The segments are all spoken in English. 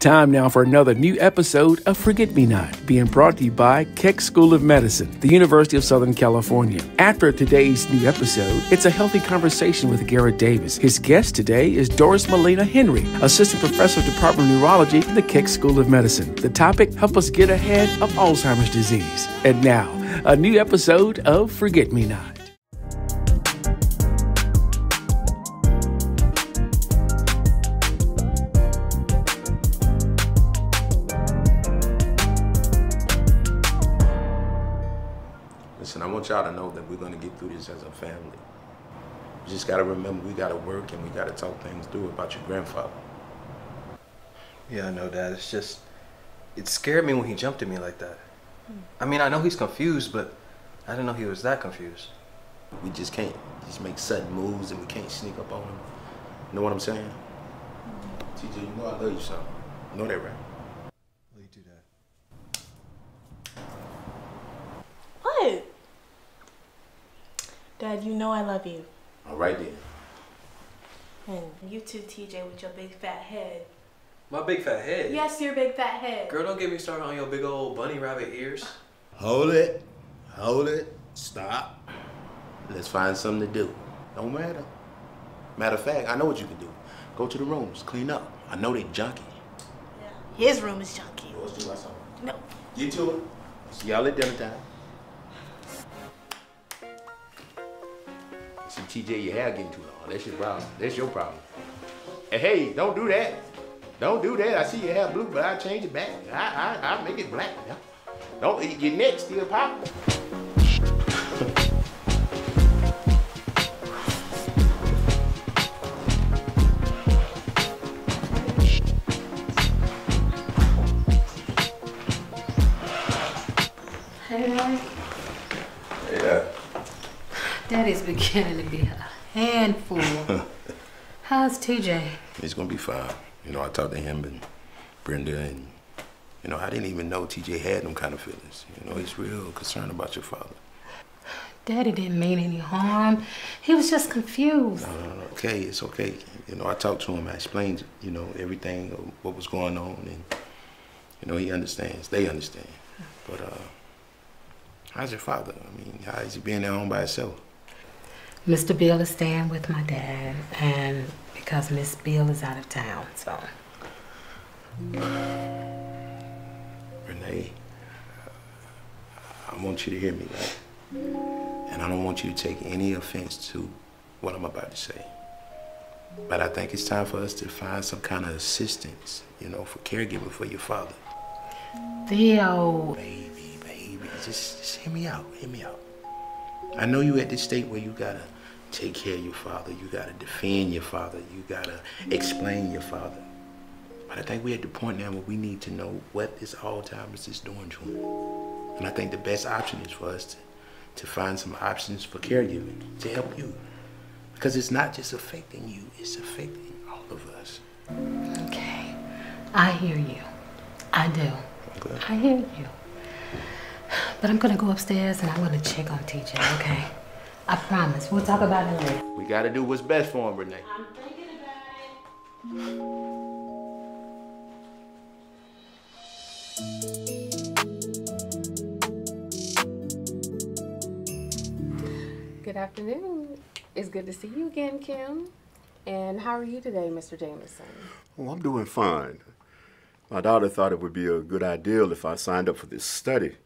Time now for another new episode of Forget Me Not, being brought to you by Keck School of Medicine, the University of Southern California. After today's new episode, it's a healthy conversation with Garrett Davis. His guest today is Doris Molina Henry, Assistant Professor of Department of Neurology in the Keck School of Medicine. The topic, help us get ahead of Alzheimer's disease. And now, a new episode of Forget Me Not. Want y'all to know that we're gonna get through this as a family. You just gotta remember we gotta work and we gotta talk things through about your grandfather. Yeah, I know, Dad. It's just, it scared me when he jumped at me like that. Hmm. I mean, I know he's confused, but I didn't know he was that confused. We just can't just make sudden moves and we can't sneak up on him. You know what I'm saying? Hmm. TJ, you know I love you, son. You know that, right? Will you do that? What? Dad, you know I love you. All right then. And you too, TJ, with your big fat head. My big fat head. Yes, your big fat head. Girl, don't get me started on your big old bunny rabbit ears. Hold it. Hold it. Stop. Let's find something to do. Don't matter. Matter of fact, I know what you can do. Go to the rooms, clean up. I know they junky. Yeah. His room is junky. Yours do, I saw. No. You to it. See y'all at dinner time. TJ, your hair getting too long. That's your problem. That's your problem. And hey, don't do that. Don't do that. I see your hair blue, but I change it back. I I I make it black. Don't your neck still popping. To be a handful. How's TJ? He's gonna be fine. You know, I talked to him and Brenda, and you know, I didn't even know TJ had them kind of feelings. You know, he's real concerned about your father. Daddy didn't mean any harm. He was just confused. No, no, no, okay, it's okay. You know, I talked to him. I explained, you know, everything, of what was going on, and you know, he understands. They understand. But uh, how's your father? I mean, how is he being at home by himself? Mr. Bill is staying with my dad, and because Miss Bill is out of town, so. Renee, I want you to hear me, right? And I don't want you to take any offense to what I'm about to say. But I think it's time for us to find some kind of assistance, you know, for caregiver for your father. Theo, Baby, baby, just, just hear me out, hear me out. I know you're at this state where you gotta take care of your father, you gotta defend your father, you gotta explain your father. But I think we're at the point now where we need to know what this Alzheimer's is doing to him. And I think the best option is for us to, to find some options for caregiving to help you. Because it's not just affecting you, it's affecting all of us. okay. I hear you. I do. Okay? I hear you. But I'm gonna go upstairs and I'm gonna check on TJ, okay? I promise. We'll talk about it later. We gotta do what's best for him, Renee. I'm thinking about it. Good afternoon. It's good to see you again, Kim. And how are you today, Mr. Jameson? Oh, I'm doing fine. My daughter thought it would be a good idea if I signed up for this study,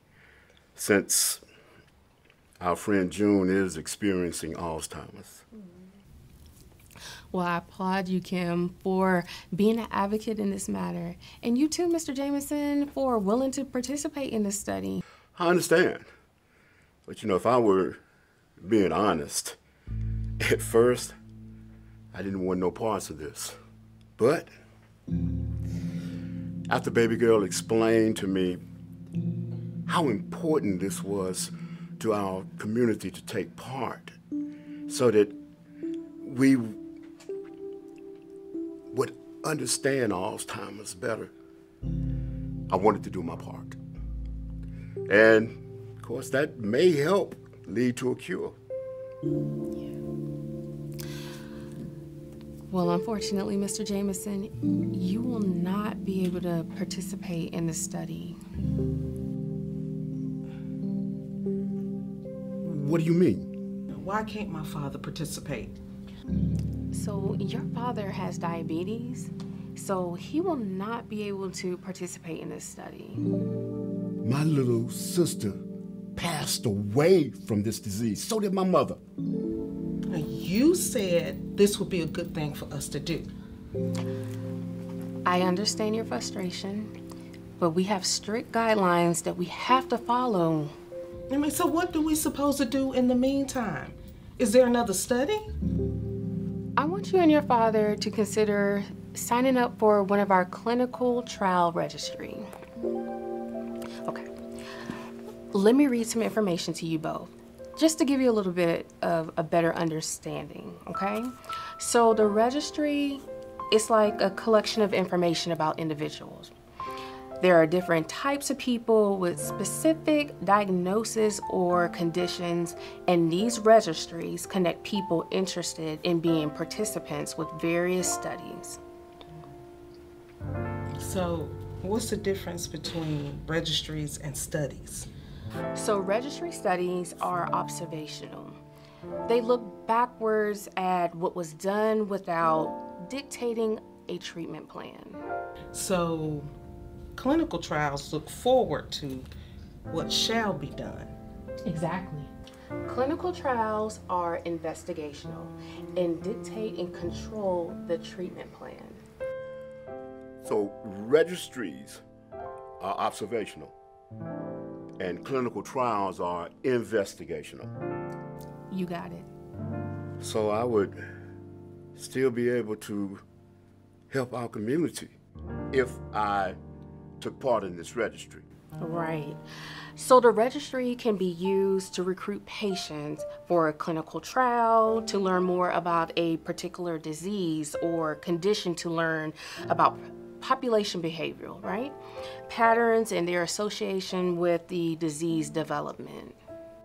since our friend June is experiencing Alzheimer's. Well, I applaud you, Kim, for being an advocate in this matter. And you too, Mr. Jameson, for willing to participate in this study. I understand. But you know, if I were being honest, at first, I didn't want no parts of this. But after baby girl explained to me how important this was to our community to take part so that we would understand Alzheimer's better, I wanted to do my part. And of course, that may help lead to a cure. Well, unfortunately, Mr. Jameson, you will not be able to participate in the study. What do you mean? Why can't my father participate? So, your father has diabetes, so he will not be able to participate in this study. My little sister passed away from this disease. So did my mother. Now, You said this would be a good thing for us to do. I understand your frustration, but we have strict guidelines that we have to follow. I mean, so what do we supposed to do in the meantime? Is there another study? I want you and your father to consider signing up for one of our clinical trial registry. Okay. Let me read some information to you both, just to give you a little bit of a better understanding, okay? So the registry is like a collection of information about individuals. There are different types of people with specific diagnoses or conditions, and these registries connect people interested in being participants with various studies. So, what's the difference between registries and studies? So, registry studies are observational. They look backwards at what was done without dictating a treatment plan. So, clinical trials look forward to what shall be done. Exactly. Clinical trials are investigational and dictate and control the treatment plan. So registries are observational, and clinical trials are investigational. You got it. So I would still be able to help our community if I took part in this registry. Right. So the registry can be used to recruit patients for a clinical trial, to learn more about a particular disease or condition, to learn about population behavioral, right? Patterns and their association with the disease development.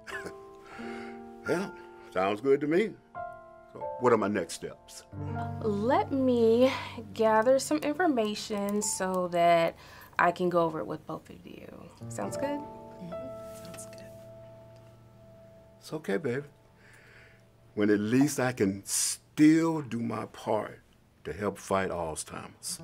Yeah, sounds good to me. So what are my next steps? Let me gather some information so that I can go over it with both of you. Sounds good? Sounds good. It's okay, babe. When at least I can still do my part to help fight Alzheimer's.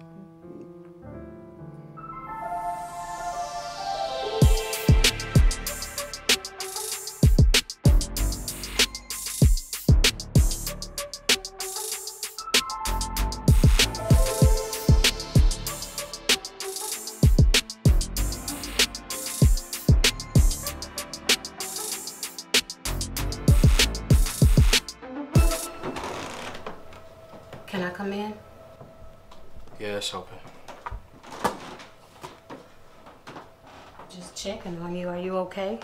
Okay?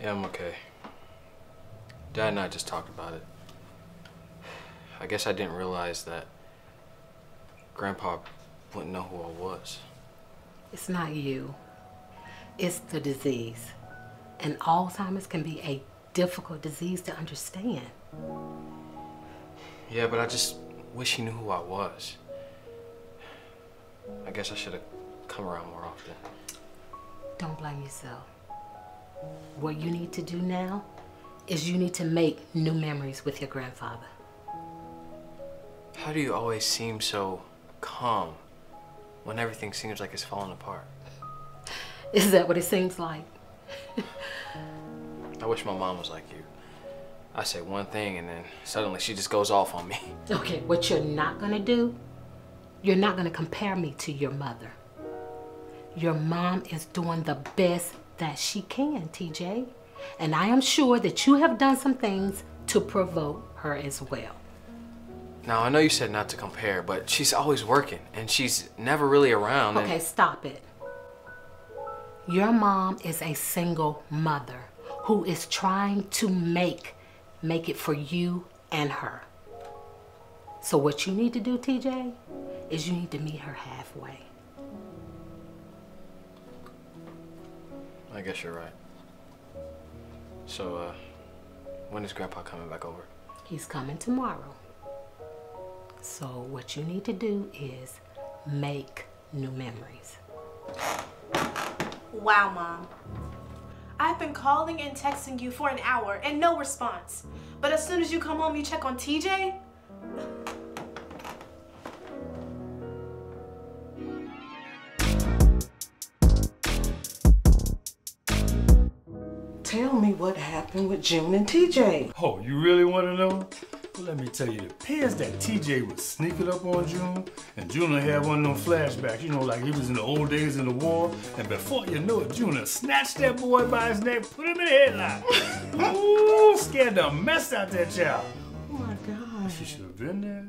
Yeah, I'm okay. Dad and I just talked about it. I guess I didn't realize that Grandpa wouldn't know who I was. It's not you. It's the disease. And Alzheimer's can be a difficult disease to understand. Yeah, but I just wish he knew who I was. I guess I should have come around more often. Don't blame yourself. What you need to do now is you need to make new memories with your grandfather. How do you always seem so calm when everything seems like it's falling apart? Is that what it seems like? I wish my mom was like you. I say one thing and then suddenly she just goes off on me. Okay, what you're not gonna do, you're not gonna compare me to your mother. Your mom is doing the best that she can, TJ. And I am sure that you have done some things to provoke her as well. Now, I know you said not to compare, but she's always working and she's never really around. Okay, stop it. Your mom is a single mother who is trying to make make it for you and her. So what you need to do, TJ, is you need to meet her halfway. I guess you're right. So, uh, when is Grandpa coming back over? He's coming tomorrow. So what you need to do is make new memories. Wow, Mom. I've been calling and texting you for an hour and no response. But as soon as you come home, you check on TJ? Tell me what happened with June and TJ. Oh, you really want to know? Well, let me tell you, the appears that TJ was sneaking up on June, and June had one of them flashbacks, you know, like he was in the old days in the war, and before you know it, June snatched that boy by his neck, put him in the headlock. Ooh, scared the mess out that child. Oh my God. She should have been there.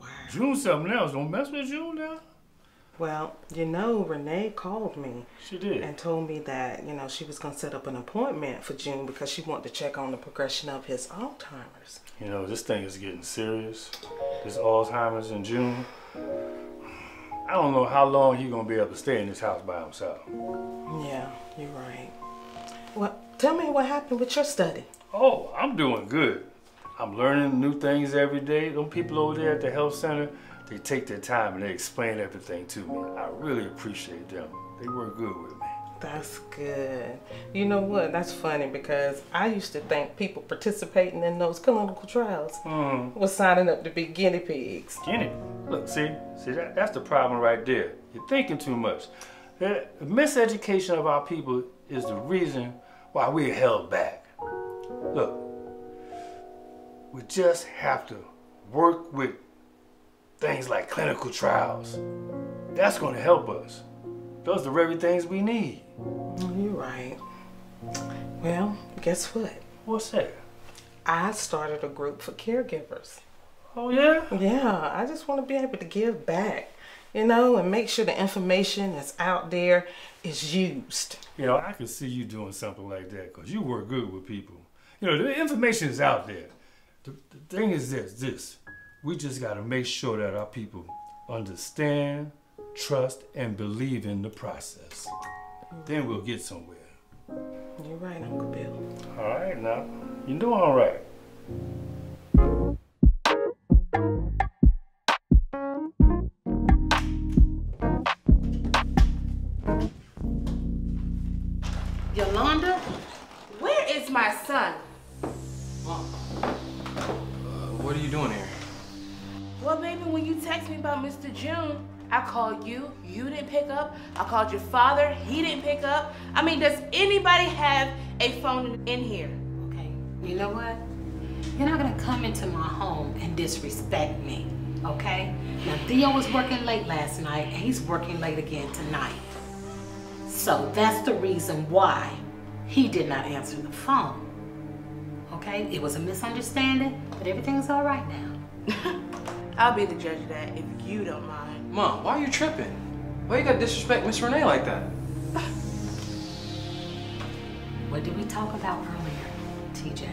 Wow. June something else. Don't mess with June now. Well, you know, Renee called me. She did. And told me that, you know, she was going to set up an appointment for June because she wanted to check on the progression of his Alzheimer's. You know, this thing is getting serious. This Alzheimer's in June. I don't know how long he's going to be able to stay in this house by himself. Yeah, you're right. Well, tell me what happened with your study. Oh, I'm doing good. I'm learning new things every day. Them people over there at the health center, they take their time and they explain everything to me. I really appreciate them. They work good with me. That's good. You know what? That's funny because I used to think people participating in those clinical trials mm. was signing up to be guinea pigs. Guinea? Look, see, see that, that's the problem right there. You're thinking too much. The miseducation of our people is the reason why we're held back. Look, we just have to work with things like clinical trials. That's going to help us. Those are the very things we need. Oh, you're right. Well, guess what? What's that? I started a group for caregivers. Oh, yeah? Yeah, I just want to be able to give back, you know, and make sure the information that's out there is used. You know, I can see you doing something like that because you work good with people. You know, the information is out there. The, the thing is this, this. We just got to make sure that our people understand, trust, and believe in the process. Then we'll get somewhere. You're right, Uncle Bill. All right, now. You're doing all right. Yolanda, where is my son? Mom. Uh, what are you doing here? Well, baby, when you text me about Mr. June, I called you, you didn't pick up. I called your father, he didn't pick up. I mean, does anybody have a phone in here? Okay, you know what? You're not gonna come into my home and disrespect me, okay? Now, Theo was working late last night, and he's working late again tonight. So that's the reason why he did not answer the phone. Okay, it was a misunderstanding, but everything's all right now. I'll be the judge of that if you don't mind. Mom, why are you tripping? Why you gotta disrespect Miss Renee like that? What did we talk about earlier, TJ?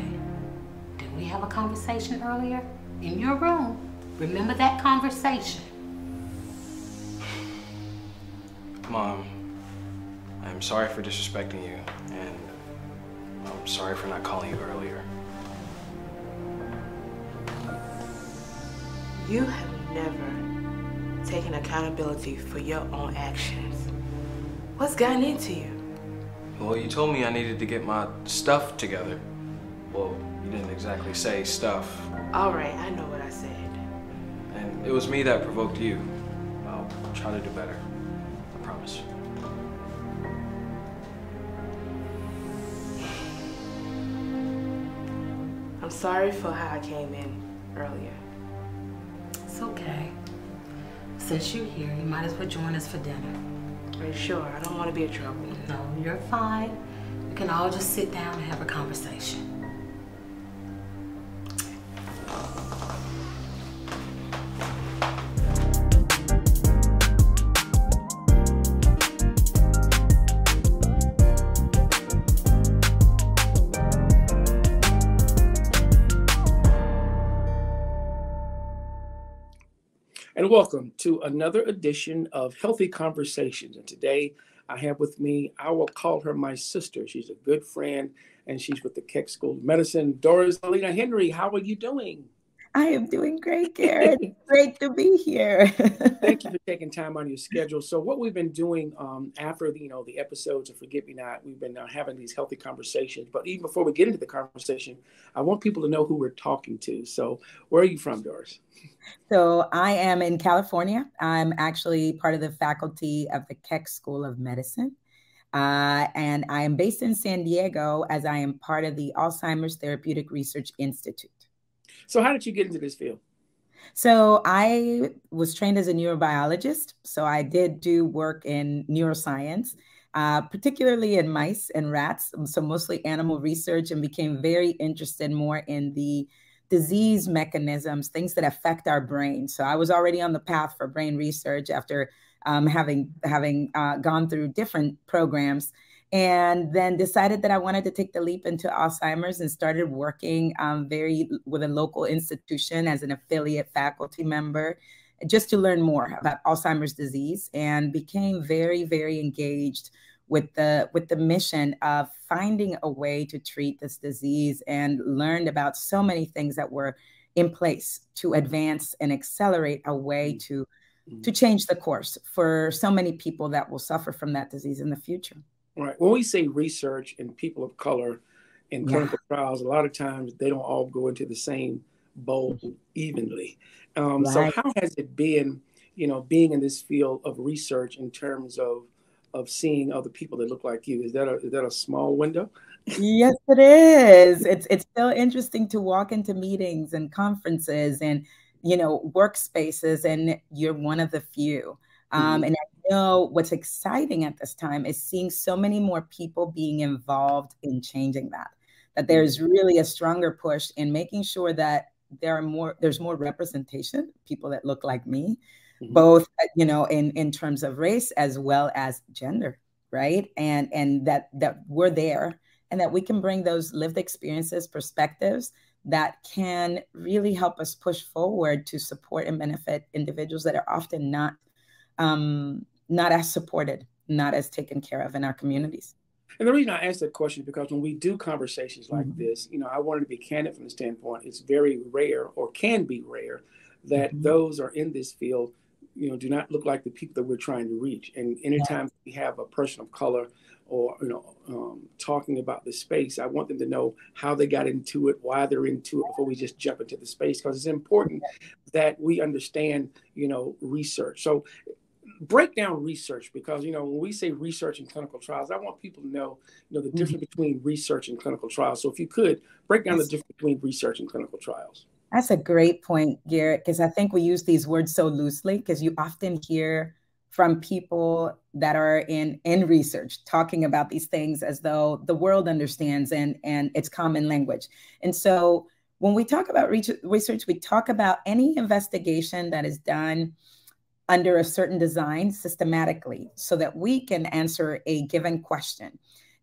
Did we have a conversation earlier? In your room. Remember that conversation? Mom, I'm sorry for disrespecting you, and I'm sorry for not calling you earlier. You have never taken accountability for your own actions. What's gotten into you? Well, you told me I needed to get my stuff together. Well, you didn't exactly say stuff. All right, I know what I said. And it was me that provoked you. I'll try to do better. I promise. I'm sorry for how I came in earlier. Since you're here, you might as well join us for dinner. Are you sure? I don't want to be in trouble. No, you're fine. We can all just sit down and have a conversation. And welcome to another edition of Healthy Conversations. And today I have with me, I will call her my sister. She's a good friend and she's with the Keck School of Medicine. Doris Molina Henry, how are you doing? I am doing great, Garrett. great to be here. Thank you for taking time on your schedule. So, what we've been doing um, after the, you know the episodes of Forget Me Not, we've been uh, having these healthy conversations. But even before we get into the conversation, I want people to know who we're talking to. So, where are you from, Doris? So, I am in California. I'm actually part of the faculty of the Keck School of Medicine. Uh, and I am based in San Diego as I am part of the Alzheimer's Therapeutic Research Institute. So, how did you get into this field? So, I was trained as a neurobiologist. So, I did do work in neuroscience, uh, particularly in mice and rats. So, mostly animal research, and became very interested more in the disease mechanisms, things that affect our brain. So, I was already on the path for brain research after um, having having uh, gone through different programs and then decided that I wanted to take the leap into Alzheimer's and started working um, very with a local institution as an affiliate faculty member just to learn more about Alzheimer's disease and became very very engaged with the with the mission of finding a way to treat this disease and learned about so many things that were in place to advance and accelerate a way mm. to to change the course for so many people that will suffer from that disease in the future. Right. When we say research and people of color in clinical yeah. trials, a lot of times they don't all go into the same bowl evenly. Um, right. So, how has it been, you know, being in this field of research in terms of of seeing other people that look like you? Is that a is that a small window? yes, it is. It's it's still interesting to walk into meetings and conferences and you know workspaces, and you're one of the few. Um, mm-hmm. And know what's exciting at this time is seeing so many more people being involved in changing that. That mm-hmm. there's really a stronger push in making sure that there are more there's more representation people that look like me mm-hmm. both uh, you know in in terms of race as well as gender right and and that that we're there and that we can bring those lived experiences perspectives that can really help us push forward to support and benefit individuals that are often not um, not as supported, not as taken care of in our communities. And the reason I ask that question is because when we do conversations like mm-hmm. this, you know, I wanted to be candid from the standpoint it's very rare or can be rare that mm-hmm. those are in this field, you know, do not look like the people that we're trying to reach. And anytime yeah. we have a person of color or you know um, talking about the space, I want them to know how they got into it, why they're into it before we just jump into the space because it's important that we understand, you know, research. So break down research because you know when we say research and clinical trials, I want people to know you know the mm-hmm. difference between research and clinical trials. So if you could break down That's, the difference between research and clinical trials. That's a great point, Garrett, because I think we use these words so loosely because you often hear from people that are in in research talking about these things as though the world understands and and it's common language. And so when we talk about research, we talk about any investigation that is done under a certain design systematically so that we can answer a given question.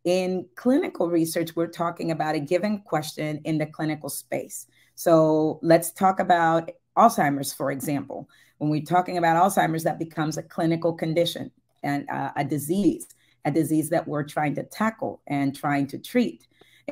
In clinical research, we're talking about a given question in the clinical space. So let's talk about Alzheimer's, for example. When we're talking about Alzheimer's, that becomes a clinical condition and uh, a disease, a disease that we're trying to tackle and trying to treat.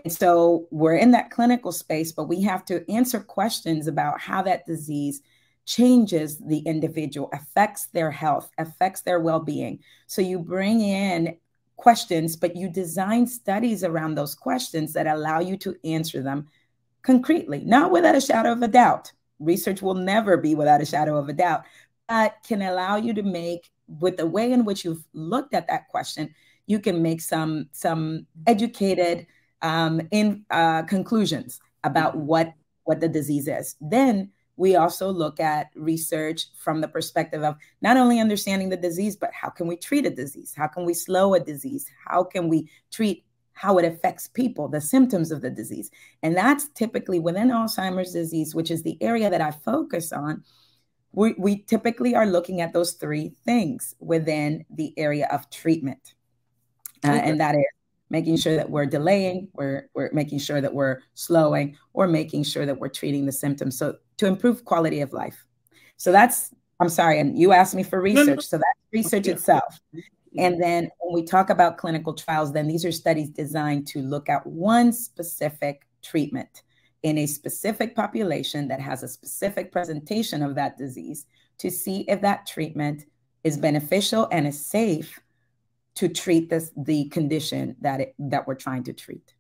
And so we're in that clinical space, but we have to answer questions about how that disease changes the individual, affects their health, affects their well being. So you bring in questions, but you design studies around those questions that allow you to answer them concretely, not without a shadow of a doubt. Research will never be without a shadow of a doubt, but can allow you to make, with the way in which you've looked at that question, you can make some some educated um, in uh, conclusions about what what the disease is. Then we also look at research from the perspective of not only understanding the disease, but how can we treat a disease? How can we slow a disease? How can we treat how it affects people, the symptoms of the disease? And that's typically within Alzheimer's disease, which is the area that I focus on. We, we typically are looking at those three things within the area of treatment. Uh, and that is making sure that we're delaying, we're, we're making sure that we're slowing, or making sure that we're treating the symptoms so to improve quality of life. So that's, I'm sorry, and you asked me for research. So that's research itself. And then when we talk about clinical trials, then these are studies designed to look at one specific treatment in a specific population that has a specific presentation of that disease to see if that treatment is beneficial and is safe to treat this the condition that it, that we're trying to treat.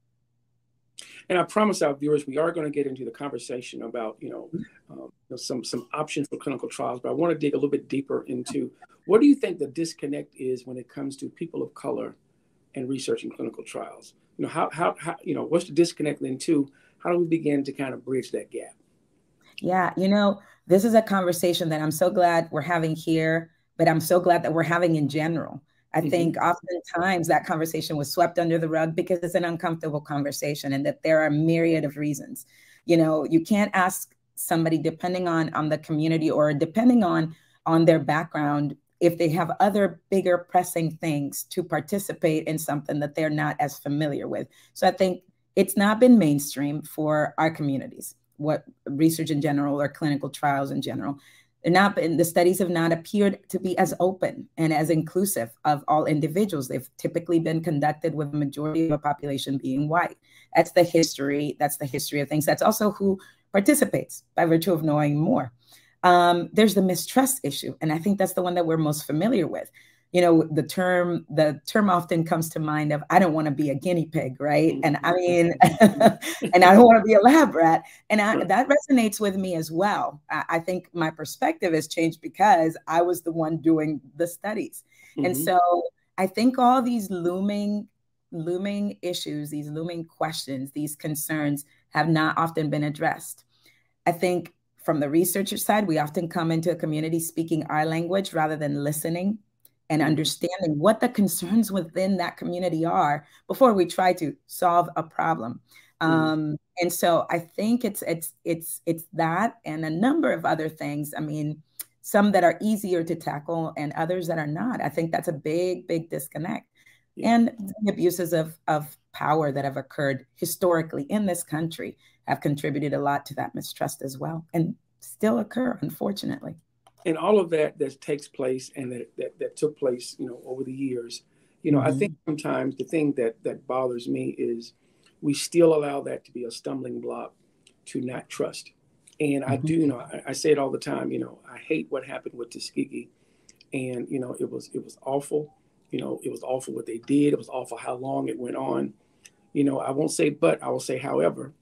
And I promise our viewers we are going to get into the conversation about you know, um, you know, some some options for clinical trials, but I want to dig a little bit deeper into what do you think the disconnect is when it comes to people of color and researching clinical trials? You know, how how, how you know what's the disconnect then too? How do we begin to kind of bridge that gap? Yeah, you know, this is a conversation that I'm so glad we're having here, but I'm so glad that we're having in general I mm-hmm. think oftentimes that conversation was swept under the rug because it's an uncomfortable conversation and that there are a myriad of reasons. You know, you can't ask somebody depending on on the community or depending on on their background if they have other bigger pressing things to participate in something that they're not as familiar with. So I think it's not been mainstream for our communities, what research in general or clinical trials in general not been, the studies have not appeared to be as open and as inclusive of all individuals. They've typically been conducted with the majority of the population being white. That's the history that's the history of things. That's also who participates by virtue of knowing more. Um, there's the mistrust issue and i think that's the one that we're most familiar with you know the term the term often comes to mind of i don't want to be a guinea pig right? And i mm-hmm. mean mm-hmm. Mm-hmm. and i don't want to be a lab rat. And I, that resonates with me as well. I, I, think my perspective has changed because i was the one doing the studies. Mm-hmm. and so i think all these looming looming issues these looming questions these concerns have not often been addressed. I think from the researcher side we often come into a community speaking our language rather than listening and understanding what the concerns within that community are before we try to solve a problem. Mm. Um, and so I think it's it's it's it's that and a number of other things. I mean, some that are easier to tackle and others that are not. I think that's a big, big disconnect. Yeah. And the abuses of of power that have occurred historically in this country have contributed a lot to that mistrust as well, and still occur, unfortunately and all of that that takes place and that, that, that took place, you know, over the years, you know, mm-hmm. I think sometimes the thing that that bothers me is we still allow that to be a stumbling block to not trust. And mm-hmm. I do, you know, I, I, say it all the time, you know, I hate what happened with Tuskegee. And, you know, it was it was awful. You know, it was awful what they did. It was awful how long it went on. You know, I won't say but, I will say however,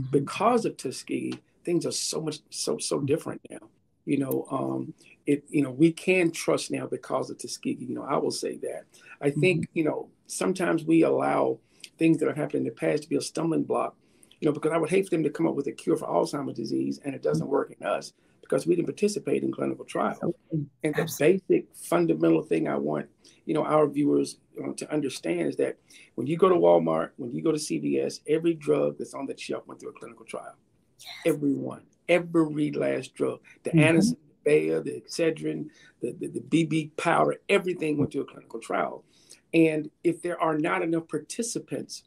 mm-hmm. because of Tuskegee, things are so much so so different now you know, um, it, you know, we can trust now because of Tuskegee. You know, I will say that. I think, mm-hmm. you know, sometimes we allow things that have happened in the past to be a stumbling block, you know, because I would hate for them to come up with a cure for Alzheimer's disease and it doesn't work in us because we didn't participate in clinical trials. And the basic fundamental thing I want, you know, our viewers you know, to understand is that when you go to Walmart, when you go to CVS, every drug that's on the shelf went through a clinical trial. Yes. Every one every last drug. The mm-hmm. Anacin, the Bayer, the Excedrin, the, the, the BC powder, everything went to a clinical trial. And if there are not enough participants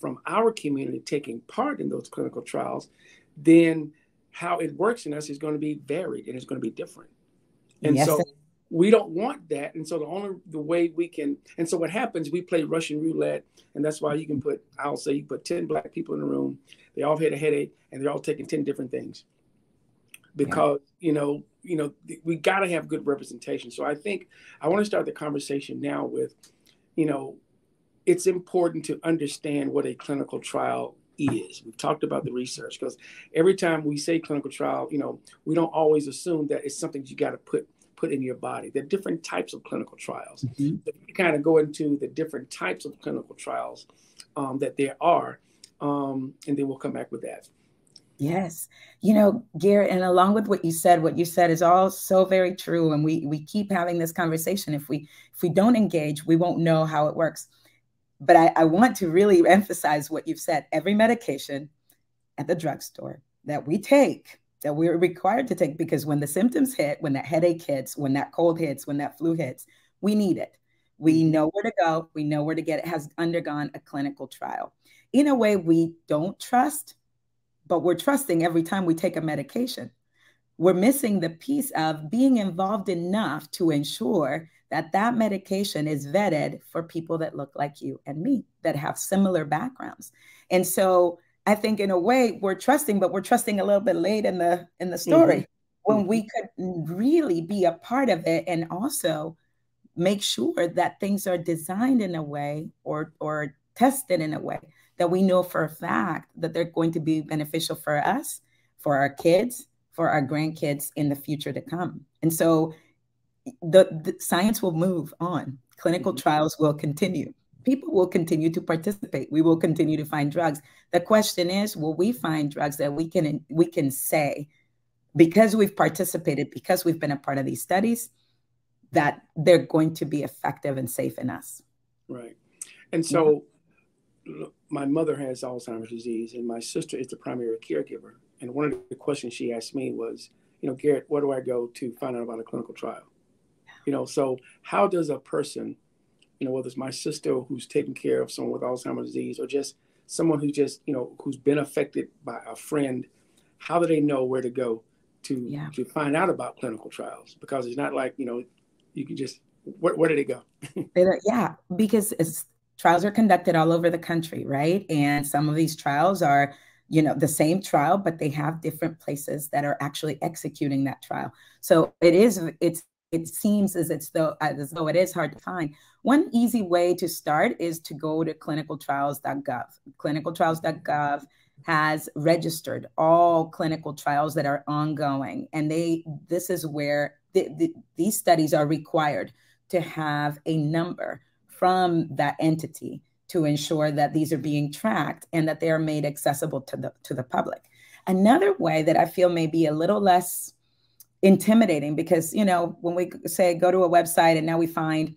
from our community taking part in those clinical trials, then how it works in us is going to be varied and it's going to be different. And yes. so we don't want that. And so the only the way we can and so what happens, we play Russian roulette, and that's why you can put, I'll say you put 10 black people in a room, they all had a headache, and they're all taking 10 different things because yeah. you know you know we got to have good representation. So i think i want to start the conversation now with you know it's important to understand what a clinical trial is. We've talked about the research because every time we say clinical trial you know we don't always assume that it's something you got to put put in your body. There are different types of clinical trials. Mm-hmm. you kind of go into the different types of clinical trials um, that there are um, and then we'll come back with that Yes. You know, Garrett, and along with what you said, what you said is all so very true. And we we keep having this conversation. If we if we don't engage, we won't know how it works. But I, I want to really emphasize what you've said. Every medication at the drugstore that we take, that we're required to take, because when the symptoms hit, when that headache hits, when that cold hits, when that flu hits, we need it. We mm-hmm. know where to go. We know where to get it. Has undergone a clinical trial. In a way, we don't trust but we're trusting every time we take a medication. We're missing the piece of being involved enough to ensure that that medication is vetted for people that look like you and me that have similar backgrounds. And so I think in a way we're trusting, but we're trusting a little bit late in the in the story mm-hmm. when we could really be a part of it and also make sure that things are designed in a way or or tested in a way that we know for a fact that they're going to be beneficial for us, for our kids, for our grandkids in the future to come. And so the, the science will move on. Clinical mm-hmm. trials will continue people will continue to participate. We will continue to find drugs. The question is, will we find drugs that we can we can say because we've participated, because we've been a part of these studies, that they're going to be effective and safe in us. Right. And so. My mother has Alzheimer's disease and my sister is the primary caregiver. And one of the questions she asked me was, you know, Garrett, where do I go to find out about a clinical trial? You know, so how does a person you know, whether it's my sister who's taking care of someone with Alzheimer's disease or just someone who just, you know, who's been affected by a friend, how do they know where to go to yeah. to find out about clinical trials? Because it's not like, you know, you can just where, where do they go? yeah, because trials are conducted all over the country, right? And some of these trials are, you know, the same trial, but they have different places that are actually executing that trial. So it is, it's it seems as it's though as though it is hard to find. One easy way to start is to go to clinicaltrials.gov. Clinicaltrials.gov has registered all clinical trials that are ongoing, and they this is where the, the, these studies are required to have a number from that entity to ensure that these are being tracked and that they are made accessible to the to the public. Another way that I feel may be a little less intimidating because you know when we say go to a website and now we find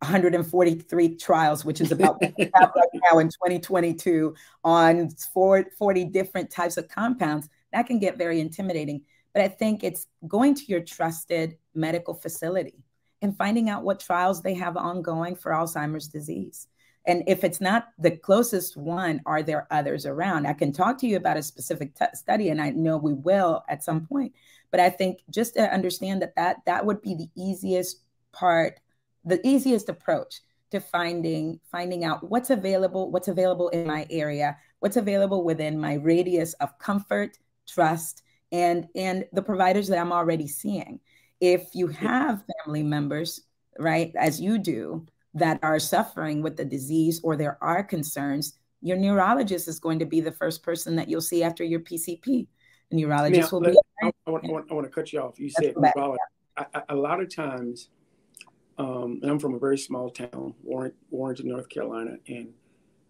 143 trials, which is about what we have right now in 2022 on 40 different types of compounds, that can get very intimidating. But I think it's going to your trusted medical facility and finding out what trials they have ongoing for Alzheimer's disease. And if it's not the closest one, are there others around? I can talk to you about a specific t- study, and I know we will at some point. But I think just to understand that that that would be the easiest part, the easiest approach to finding finding out what's available, what's available in my area, what's available within my radius of comfort, trust, and and the providers that I'm already seeing. If you have family members, right, as you do, that are suffering with the disease or there are concerns, your neurologist is going to be the first person that you'll see after your PCP. The neurologist now, will be. I, I, want, I, want, I, want, to cut you off. You said neurologist. I, a lot of times, um, and I'm from a very small town, Warren, Warrenton, North Carolina, and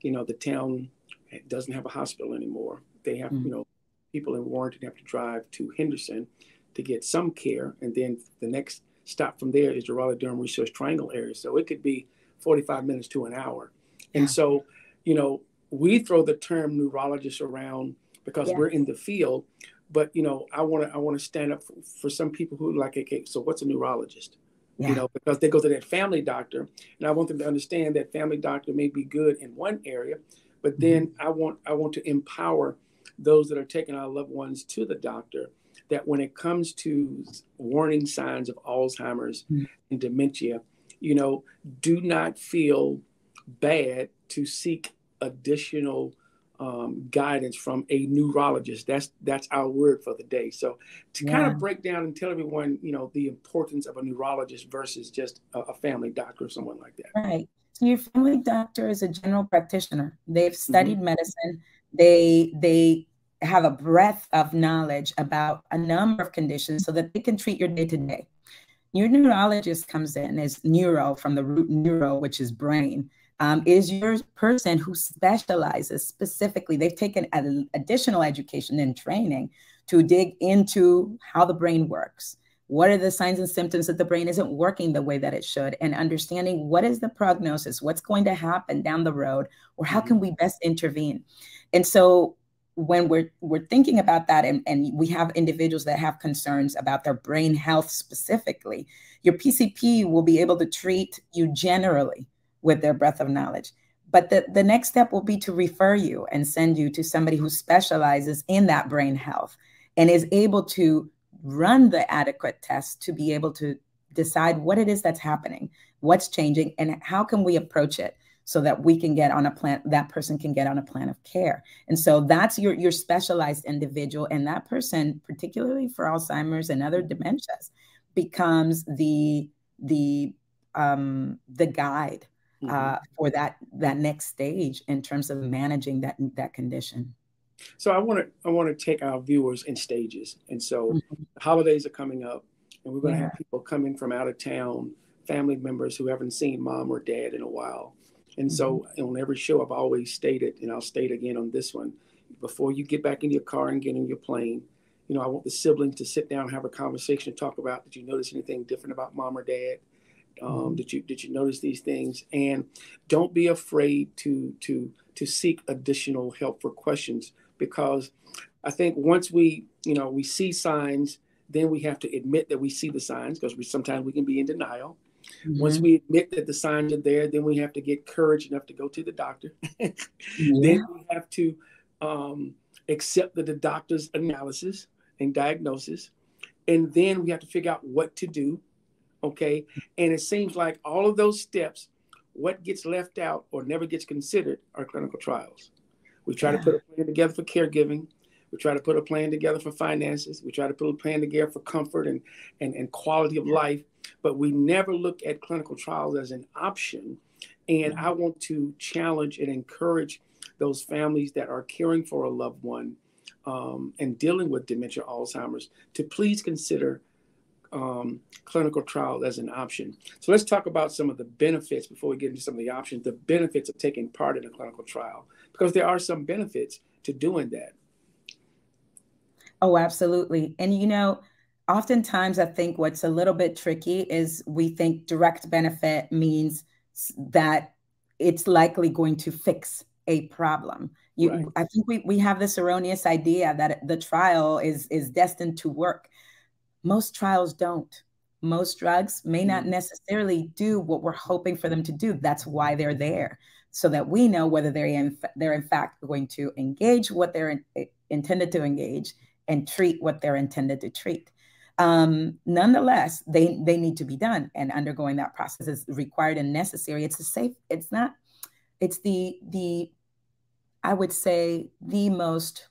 you know the town doesn't have a hospital anymore. They have, mm-hmm. you know, people in Warrenton have to drive to Henderson to get some care, and then the next stop from there is the Raleigh Durham Research Triangle area. So it could be 45 minutes to an hour. Yeah. And so, you know, we throw the term neurologist around because yeah. we're in the field, but you know, I want to I want to stand up for, for, some people who like, okay, so what's a neurologist? Yeah. You know, because they go to that family doctor, and I want them to understand that family doctor may be good in one area, but mm-hmm. then I want I want to empower those that are taking our loved ones to the doctor that when it comes to warning signs of Alzheimer's mm-hmm. and dementia, you know, do not feel bad to seek additional um, guidance from a neurologist. That's that's our word for the day. So to yeah. kind of break down and tell everyone, you know, the importance of a neurologist versus just a, a family doctor or someone like that. Right. So your family doctor is a general practitioner. They've studied mm-hmm. medicine. They they have a breadth of knowledge about a number of conditions so that they can treat your day to day. Your neurologist comes in as neuro from the root neuro, which is brain, um, is your person who specializes specifically. They've taken additional education and training to dig into how the brain works. What are the signs and symptoms that the brain isn't working the way that it should? And understanding what is the prognosis, what's going to happen down the road, or how can we best intervene? And so when we're we're thinking about that and, and we have individuals that have concerns about their brain health specifically your pcp will be able to treat you generally with their breadth of knowledge. But the, the next step will be to refer you and send you to somebody who specializes in that brain health and is able to run the adequate test to be able to decide what it is that's happening what's changing and how can we approach it so that we can get on a plan that person can get on a plan of care and so that's your your specialized individual and that person particularly for alzheimer's and other dementias becomes the the um the guide uh, mm-hmm. for that that next stage in terms of managing that that condition so i want to i want to take our viewers in stages and so mm-hmm. holidays are coming up and we're going to yeah. have people coming from out of town family members who haven't seen mom or dad in a while and so mm-hmm. on every show, I've always stated, and I'll state again on this one, before you get back in your car and get in your plane, you know, I want the siblings to sit down have a conversation, talk about, did you notice anything different about mom or dad? Um, mm-hmm. Did you did you notice these things? And don't be afraid to to to seek additional help for questions because I think once we you know we see signs, then we have to admit that we see the signs because we sometimes we can be in denial. Mm-hmm. Once we admit that the signs are there, then we have to get courage enough to go to the doctor. yeah. Then we have to um, accept the, the doctor's analysis and diagnosis. And then we have to figure out what to do. Okay. And it seems like all of those steps, what gets left out or never gets considered are clinical trials. We try yeah. to put a plan together for caregiving. We try to put a plan together for finances. We try to put a plan together for comfort and, and, and quality of life but we never look at clinical trials as an option. And I want to challenge and encourage those families that are caring for a loved one um, and dealing with dementia, Alzheimer's, to please consider um, clinical trials as an option. So let's talk about some of the benefits before we get into some of the options, the benefits of taking part in a clinical trial, because there are some benefits to doing that. Oh, absolutely. And you know, oftentimes I think what's a little bit tricky is we think direct benefit means that it's likely going to fix a problem. You, right. I think we, we have this erroneous idea that the trial is is destined to work. Most trials don't. Most drugs may not mm-hmm. necessarily do what we're hoping for them to do. That's why they're there, so that we know whether they're in, they're in fact going to engage what they're in, intended to engage and treat what they're intended to treat. Um, nonetheless, they they need to be done, and undergoing that process is required and necessary. It's a safe. It's not. It's the the. I would say the most.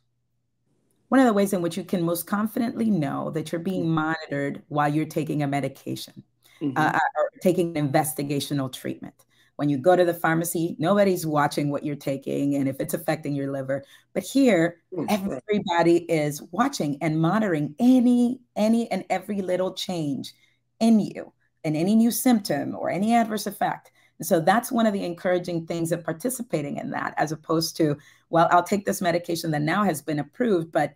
One of the ways in which you can most confidently know that you're being monitored while you're taking a medication mm-hmm. uh, or taking an investigational treatment when you go to the pharmacy, nobody's watching what you're taking and if it's affecting your liver. But here, mm, everybody is watching and monitoring any any and every little change in you and any new symptom or any adverse effect. And so that's one of the encouraging things of participating in that, as opposed to, well, I'll take this medication that now has been approved, but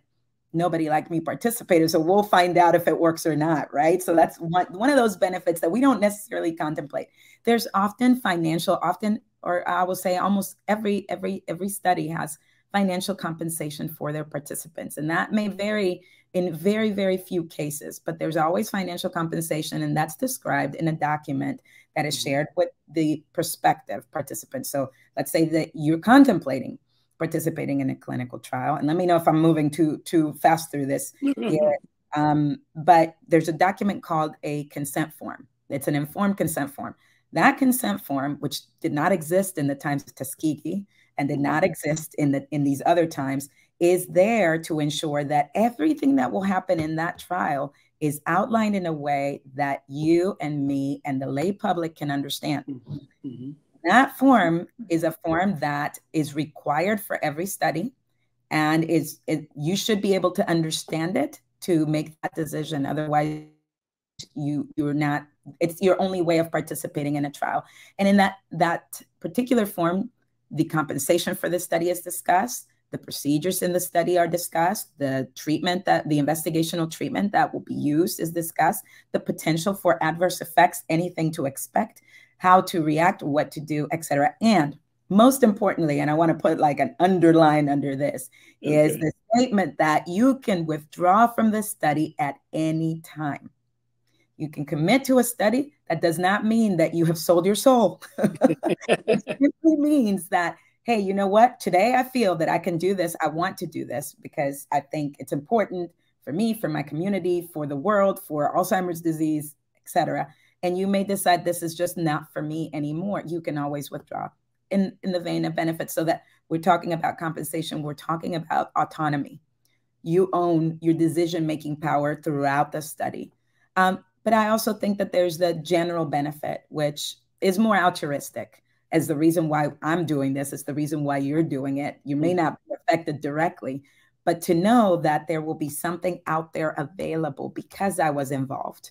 nobody like me participated. So we'll find out if it works or not, right? So that's one, one of those benefits that we don't necessarily contemplate. There's often financial, often, or I will say almost every every every study has financial compensation for their participants. And that may vary in very, very few cases, but there's always financial compensation, and that's described in a document that is mm-hmm. shared with the prospective participants. So let's say that you're contemplating participating in a clinical trial. And let me know if I'm moving too too fast through this. Um, but there's a document called a consent form. It's an informed consent form. That consent form, which did not exist in the times of Tuskegee and did not exist in the in these other times, is there to ensure that everything that will happen in that trial is outlined in a way that you and me and the lay public can understand. Mm-hmm. Mm-hmm. That form mm-hmm. is a form that is required for every study and is it, you should be able to understand it to make that decision. Otherwise, you you're not it's your only way of participating in a trial. And in that that particular form, the compensation for the study is discussed, the procedures in the study are discussed, the treatment that the investigational treatment that will be used is discussed, the potential for adverse effects, anything to expect, how to react, what to do, etc. And most importantly, and I want to put like an underline under this, okay. is the statement that you can withdraw from the study at any time. You can commit to a study. That does not mean that you have sold your soul. it simply means that, hey, you know what? Today I feel that I can do this. I want to do this because I think it's important for me, for my community, for the world, for Alzheimer's disease, etc and you may decide this is just not for me anymore, you can always withdraw in, in the vein of benefits so that we're talking about compensation, we're talking about autonomy. You own your decision making power throughout the study. Um, but I also think that there's the general benefit, which is more altruistic as the reason why I'm doing this. It's the reason why you're doing it. You may not be affected directly, but to know that there will be something out there available because I was involved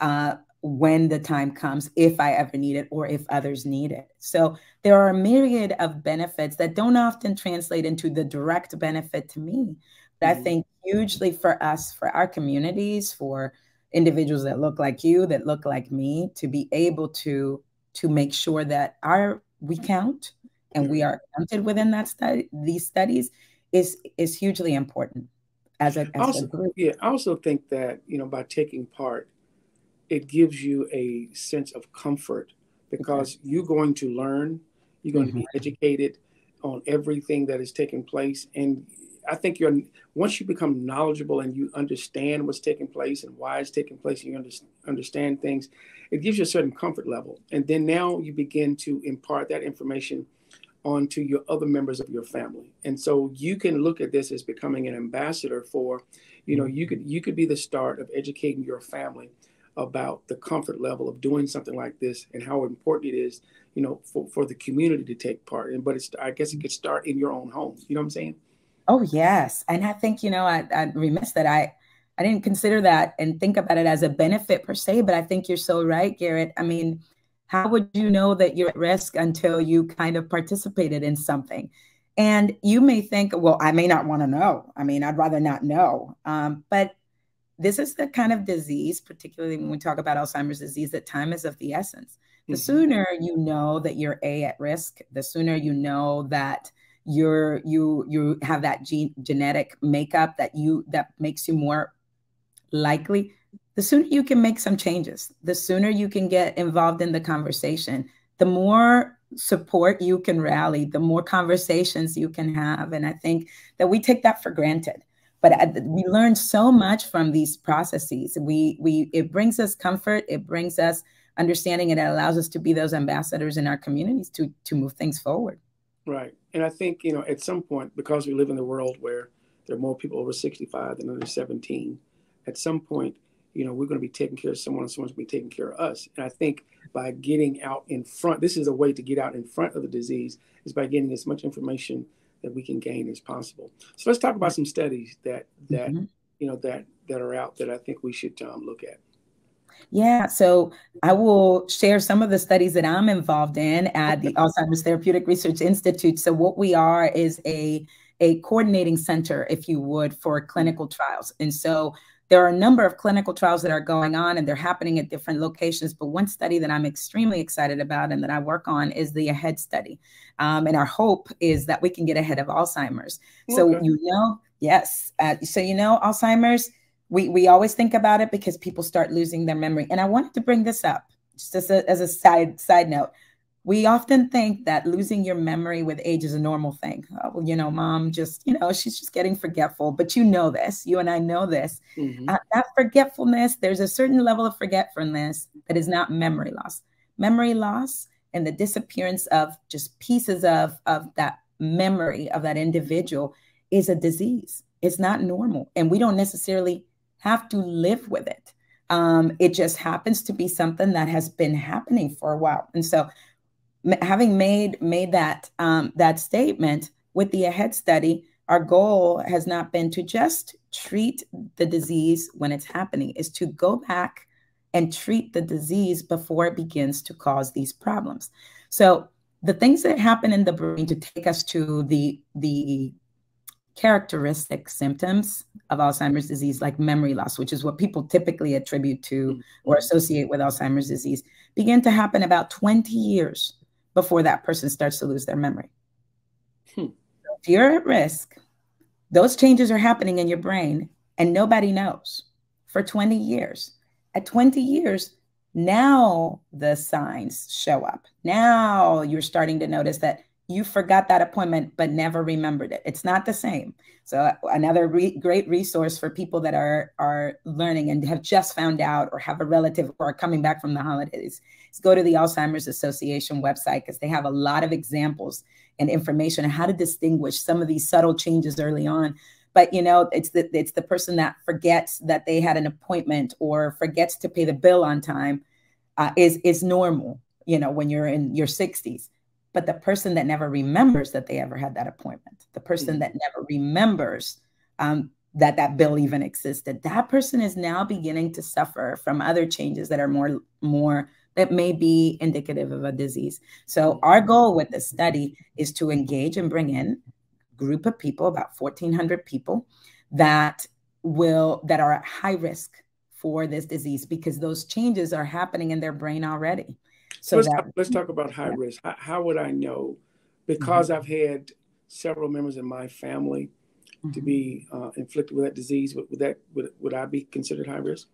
uh, when the time comes, if I ever need it or if others need it. So there are a myriad of benefits that don't often translate into the direct benefit to me. But mm-hmm. I think hugely for us, for our communities, for individuals that look like you, that look like me, to be able to to make sure that our we count and we are counted within that study these studies is is hugely important as a, as also, a group. Yeah, I also think that you know by taking part, it gives you a sense of comfort because okay. you're going to learn, you're going mm-hmm. to be mm-hmm. educated on everything that is taking place, and I think you're once you become knowledgeable and you understand what's taking place and why it's taking place, and you under, understand things, it gives you a certain comfort level. And then now you begin to impart that information onto your other members of your family. And so you can look at this as becoming an ambassador for, you know, you could you could be the start of educating your family about the comfort level of doing something like this and how important it is, you know, for, for the community to take part. And but it's I guess it could start in your own home. You know what I'm saying? Oh yes, and I think you know I, I'm remiss that I I didn't consider that and think about it as a benefit per se, but I think you're so right, Garrett. I mean, how would you know that you're at risk until you kind of participated in something? And you may think, well, I may not want to know. I mean, I'd rather not know. Um, but this is the kind of disease, particularly when we talk about Alzheimer's disease, that time is of the essence. The mm-hmm. sooner you know that you're a at risk, the sooner you know that you're you you have that gene genetic makeup that you that makes you more likely the sooner you can make some changes the sooner you can get involved in the conversation the more support you can rally the more conversations you can have and i think that we take that for granted but uh, we learn so much from these processes we we it brings us comfort it brings us understanding and it allows us to be those ambassadors in our communities to to move things forward Right. And I think, you know, at some point, because we live in a world where there are more people over 65 than under 17, at some point, you know, we're going to be taking care of someone and someone's going to be taking care of us. And I think by getting out in front, this is a way to get out in front of the disease, is by getting as much information that we can gain as possible. So let's talk about some studies that, that, mm-hmm. you know, that, that are out that I think we should um, look at. Yeah, so I will share some of the studies that I'm involved in at the Alzheimer's Therapeutic Research Institute. So what we are is a a coordinating center, if you would, for clinical trials. And so there are a number of clinical trials that are going on and they're happening at different locations. But one study that I'm extremely excited about and that I work on is the AHEAD study. Um, and our hope is that we can get ahead of Alzheimer's. Okay. So, you know, yes. Uh, so, you know, Alzheimer's we we always think about it because people start losing their memory. And I wanted to bring this up just as a, as a side side note. We often think that losing your memory with age is a normal thing. Oh, well, you know, mom just, you know, she's just getting forgetful. But you know this. You and I know this. Mm-hmm. Uh, that forgetfulness, there's a certain level of forgetfulness that is not memory loss. Memory loss and the disappearance of just pieces of, of that memory of that individual is a disease. It's not normal. And we don't necessarily have to live with it. Um, it just happens to be something that has been happening for a while. And so, having made made that um, that statement with the AHEAD study, our goal has not been to just treat the disease when it's happening, is to go back and treat the disease before it begins to cause these problems. So the things that happen in the brain to take us to the the characteristic symptoms of Alzheimer's disease, like memory loss, which is what people typically attribute to mm-hmm. or associate with Alzheimer's disease, begin to happen about 20 years before that person starts to lose their memory. Hmm. If you're at risk, those changes are happening in your brain and nobody knows for 20 years. At 20 years, now the signs show up. Now you're starting to notice that you forgot that appointment but never remembered it. It's not the same. So another re great resource for people that are are learning and have just found out or have a relative or are coming back from the holidays is go to the Alzheimer's Association website because they have a lot of examples and information on how to distinguish some of these subtle changes early on. But you know, it's the it's the person that forgets that they had an appointment or forgets to pay the bill on time uh, is is normal. You know, when you're in your 60s but the person that never remembers that they ever had that appointment, the person mm-hmm. that never remembers um, that that bill even existed, that person is now beginning to suffer from other changes that are more more that may be indicative of a disease. So our goal with this study is to engage and bring in a group of people, about 1,400 people, that will that are at high risk for this disease because those changes are happening in their brain already. So let's, that, talk, let's talk about high yeah. risk. How, how, would I know? Because mm-hmm. I've had several members in my family mm-hmm. to be uh, inflicted with that disease. Would, would that would, would I be considered high risk?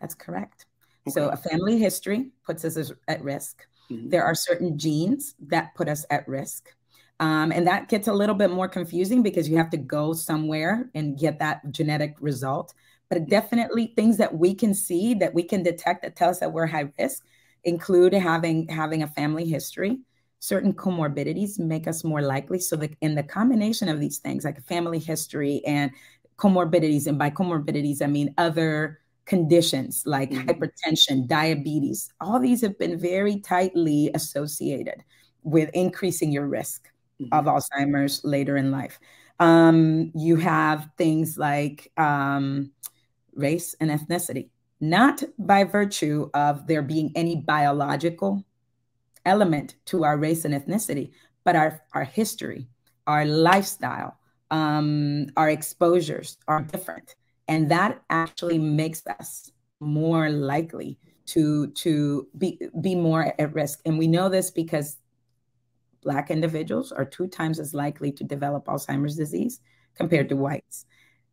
That's correct. Okay. So a family history puts us at risk. Mm-hmm. There are certain genes that put us at risk. Um, and that gets a little bit more confusing because you have to go somewhere and get that genetic result. But mm-hmm. definitely things that we can see, that we can detect that tell us that we're high risk include having having a family history certain comorbidities make us more likely so that in the combination of these things like family history and comorbidities and by comorbidities i mean other conditions like mm-hmm. hypertension diabetes all these have been very tightly associated with increasing your risk mm-hmm. of alzheimer's later in life um, you have things like um, race and ethnicity not by virtue of there being any biological element to our race and ethnicity, but our, our history, our lifestyle, um, our exposures are different. And that actually makes us more likely to, to be, be more at risk. And we know this because Black individuals are two times as likely to develop Alzheimer's disease compared to whites.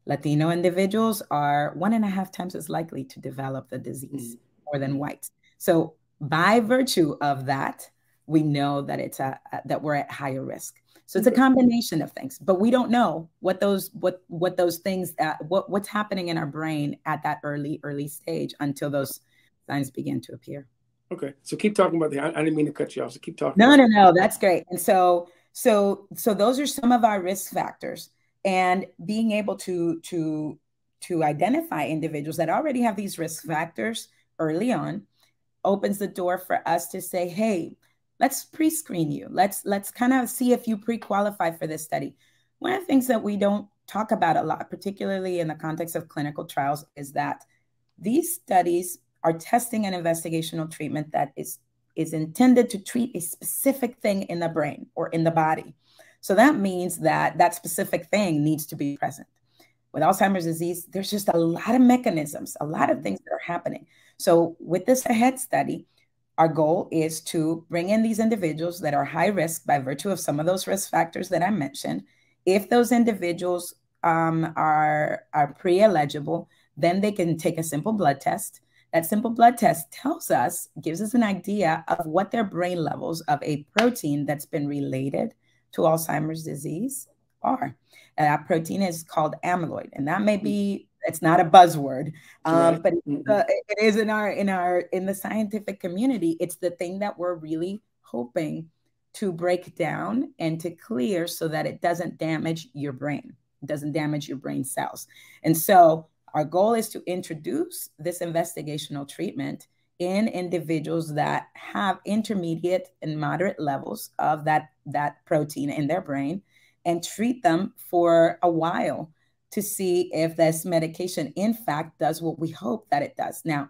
Latino individuals are one and a half times as likely to develop the disease mm-hmm. more than whites. So, by virtue of that, we know that it's a, that we're at higher risk. So it's a combination of things, but we don't know what those what what those things that what what's happening in our brain at that early early stage until those signs begin to appear. Okay, so keep talking about the. I, I didn't mean to cut you off. So keep talking. No, no, no. That's great. And so so so those are some of our risk factors and being able to to to identify individuals that already have these risk factors early on opens the door for us to say hey let's pre-screen you let's let's kind of see if you pre-qualify for this study one of the things that we don't talk about a lot particularly in the context of clinical trials is that these studies are testing an investigational treatment that is is intended to treat a specific thing in the brain or in the body so that means that that specific thing needs to be present. With Alzheimer's disease, there's just a lot of mechanisms, a lot of things that are happening. So with this AHEAD study, our goal is to bring in these individuals that are high risk by virtue of some of those risk factors that I mentioned. If those individuals um, are, are pre-eligible, then they can take a simple blood test. That simple blood test tells us, gives us an idea of what their brain levels of a protein that's been related to Alzheimer's disease are. And that protein is called amyloid, and that may be it's not a buzzword, um, but uh, it is in our in our in the scientific community. It's the thing that we're really hoping to break down and to clear so that it doesn't damage your brain, it doesn't damage your brain cells. And so our goal is to introduce this investigational treatment in individuals that have intermediate and moderate levels of that, that protein in their brain and treat them for a while to see if this medication, in fact, does what we hope that it does. Now,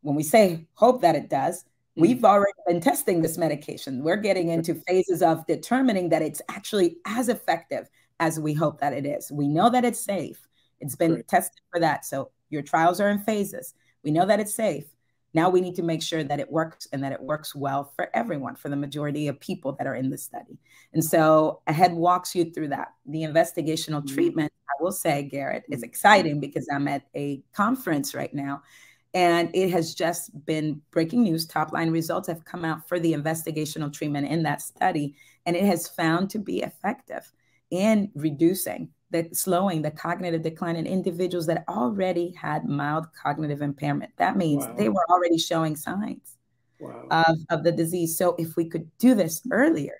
when we say hope that it does, mm-hmm. we've already been testing this medication. We're getting into phases of determining that it's actually as effective as we hope that it is. We know that it's safe. It's been Great. tested for that. So your trials are in phases. We know that it's safe. Now we need to make sure that it works and that it works well for everyone, for the majority of people that are in the study. And so AHEAD walks you through that. The investigational mm-hmm. treatment, I will say, Garrett, is mm-hmm. exciting because I'm at a conference right now And it has just been breaking news. Top line results have come out for the investigational treatment in that study, and it has found to be effective in reducing the slowing the cognitive decline in individuals that already had mild cognitive impairment. That means wow. they were already showing signs wow. of, of the disease. So if we could do this earlier,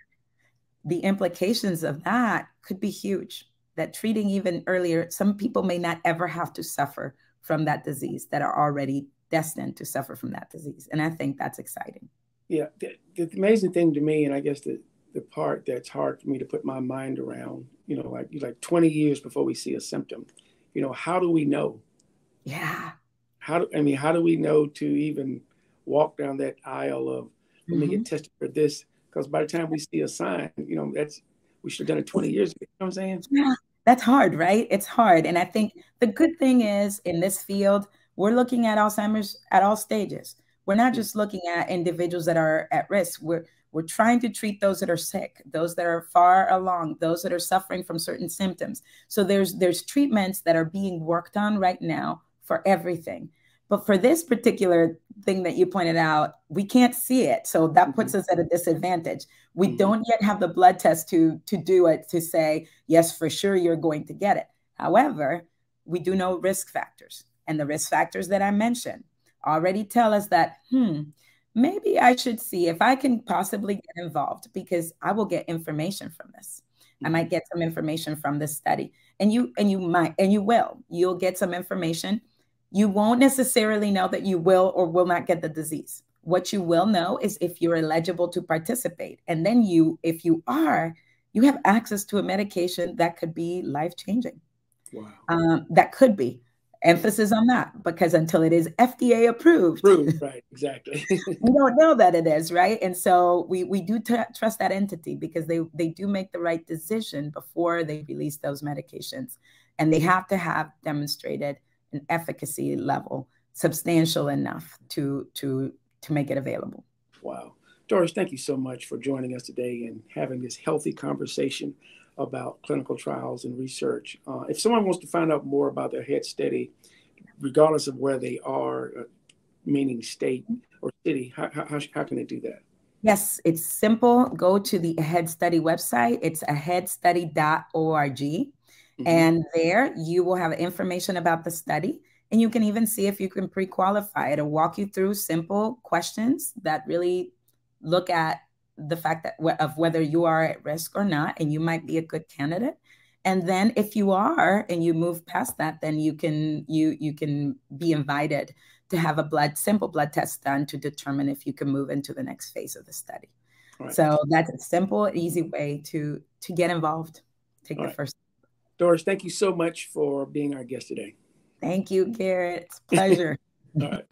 the implications of that could be huge. That treating even earlier, some people may not ever have to suffer from that disease that are already destined to suffer from that disease. And I think that's exciting. Yeah. The, the amazing thing to me, and I guess the, the part that's hard for me to put my mind around, you know, like like 20 years before we see a symptom, you know, how do we know? Yeah. How do I mean, how do we know to even walk down that aisle of let mm-hmm. me get mm-hmm. tested for this? Because by the time we see a sign, you know, that's we should have done it 20 years ago. You know what I'm saying? Yeah. That's hard, right? It's hard. And I think the good thing is in this field, we're looking at Alzheimer's at all stages. We're not just looking at individuals that are at risk. We're we're trying to treat those that are sick, those that are far along, those that are suffering from certain symptoms. So there's there's treatments that are being worked on right now for everything. But for this particular thing that you pointed out, we can't see it. So that mm-hmm. puts us at a disadvantage. We mm-hmm. don't yet have the blood test to, to do it to say, yes, for sure you're going to get it. However, we do know risk factors. And the risk factors that I mentioned already tell us that, hmm, maybe I should see if I can possibly get involved because I will get information from this. I might get some information from this study. And you and you might and you will. You'll get some information. You won't necessarily know that you will or will not get the disease. What you will know is if you're eligible to participate. And then you if you are, you have access to a medication that could be life-changing. Wow. Um, that could be emphasis on that because until it is FDA approved, approved right, exactly. we don't know that it is right, and so we we do trust that entity because they they do make the right decision before they release those medications, and they have to have demonstrated an efficacy level substantial enough to to to make it available. Wow, Doris, thank you so much for joining us today and having this healthy conversation about clinical trials and research. Uh, if someone wants to find out more about the AHEAD study, regardless of where they are, uh, meaning state or city, how, how, how can they do that? Yes, it's simple. Go to the AHEAD Study website. It's aheadstudy.org. Mm-hmm. And there you will have information about the study. And you can even see if you can pre qualify. It'll walk you through simple questions that really look at the fact that of whether you are at risk or not, and you might be a good candidate. And then if you are and you move past that, then you can you you can be invited to have a blood simple blood test done to determine if you can move into the next phase of the study. Right. So that's a simple, easy way to to get involved. Take All the right. first. Doris, thank you so much for being our guest today. Thank you, Garrett. It's pleasure. All right.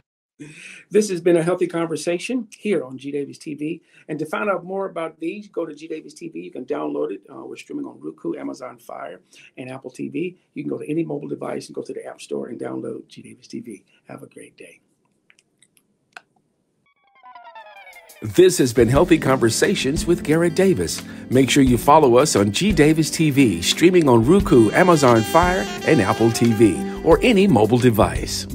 This has been a healthy conversation here on G Davis TV. And to find out more about these, go to G Davis TV. You can download it. Uh, we're streaming on Roku, Amazon Fire, and Apple TV. You can go to any mobile device and go to the App Store and download G Davis TV. Have a great day. This has been Healthy Conversations with Garrett Davis. Make sure you follow us on G Davis TV, streaming on Roku, Amazon Fire, and Apple TV, or any mobile device.